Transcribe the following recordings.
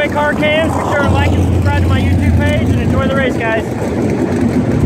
Speedway car cams. Be sure to like and subscribe to my YouTube page and enjoy the race, guys.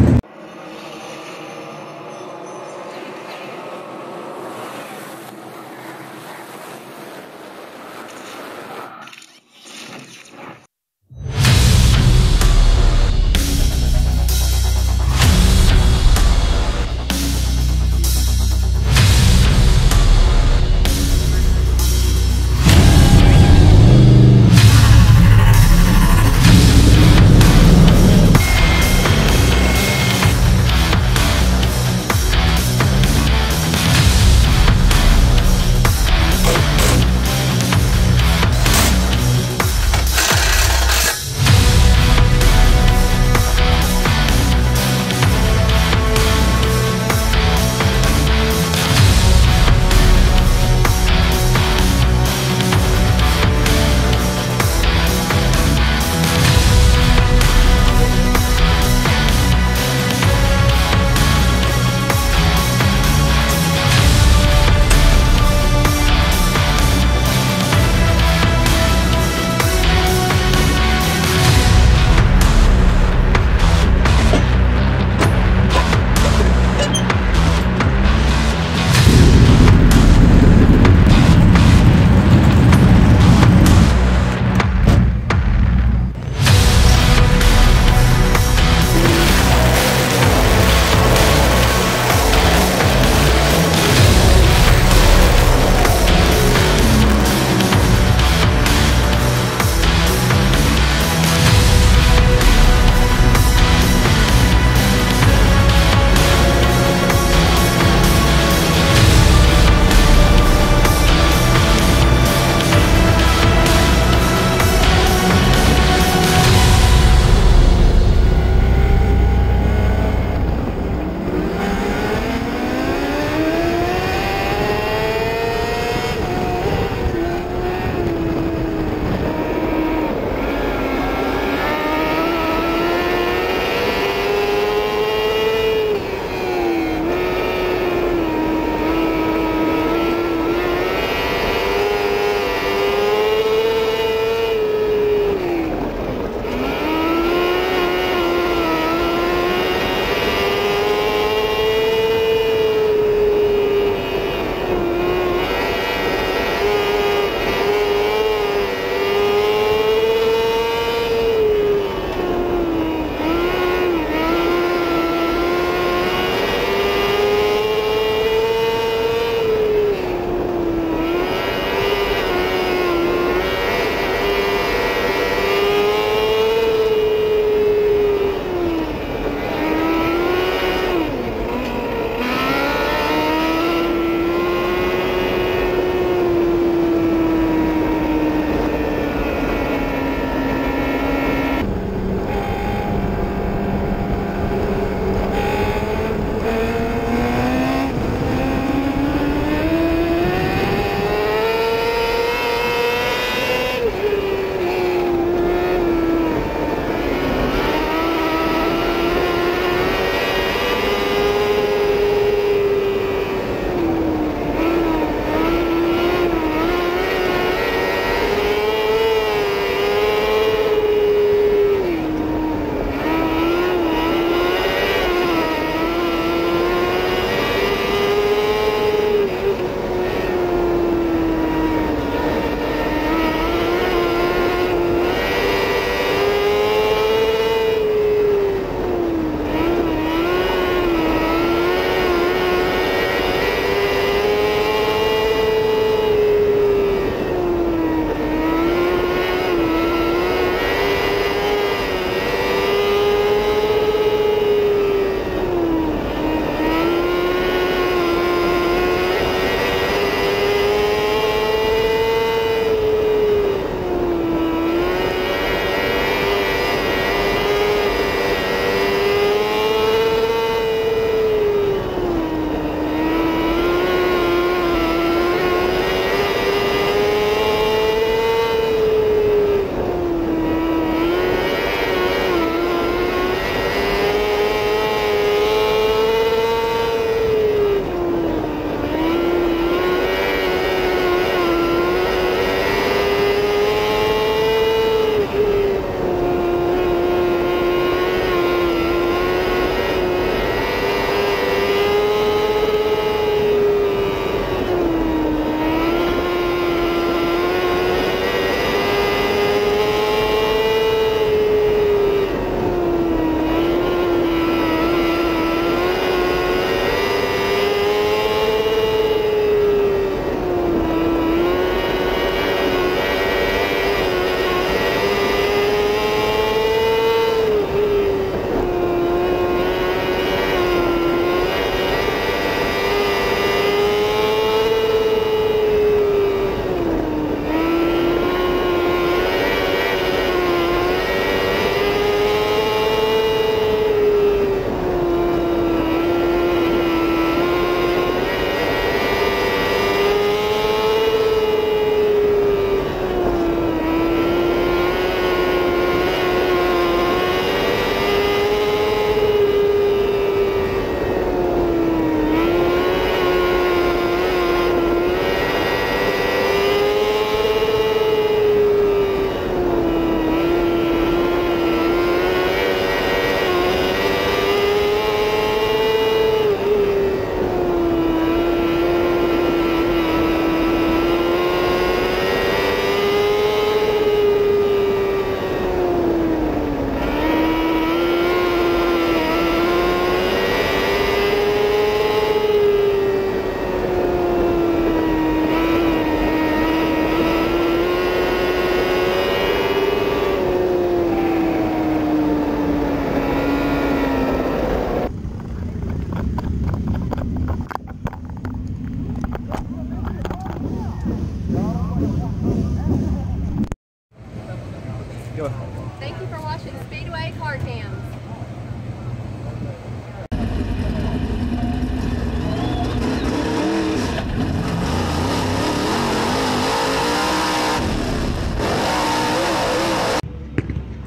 Thank you for watching Speedway Car Cams.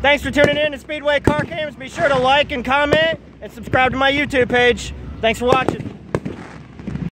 Thanks for tuning in to Speedway Car Cams. Be sure to like and comment and subscribe to my YouTube page. Thanks for watching.